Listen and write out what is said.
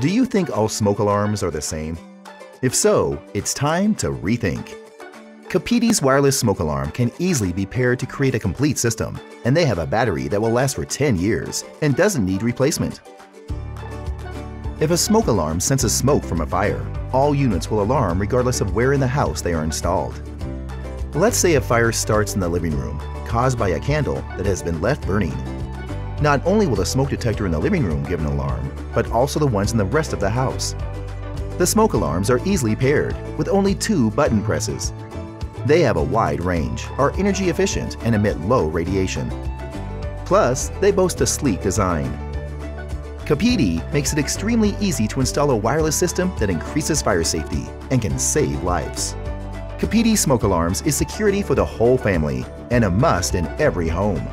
Do you think all smoke alarms are the same? If so, it's time to rethink. CAPiDi's wireless smoke alarm can easily be paired to create a complete system, and they have a battery that will last for 10 years and doesn't need replacement. If a smoke alarm senses smoke from a fire, all units will alarm regardless of where in the house they are installed. Let's say a fire starts in the living room, caused by a candle that has been left burning. Not only will the smoke detector in the living room give an alarm, but also the ones in the rest of the house. The smoke alarms are easily paired with only two button presses. They have a wide range, are energy efficient, and emit low radiation. Plus, they boast a sleek design. CAPiDi makes it extremely easy to install a wireless system that increases fire safety and can save lives. CAPiDi Smoke Alarms is security for the whole family and a must in every home.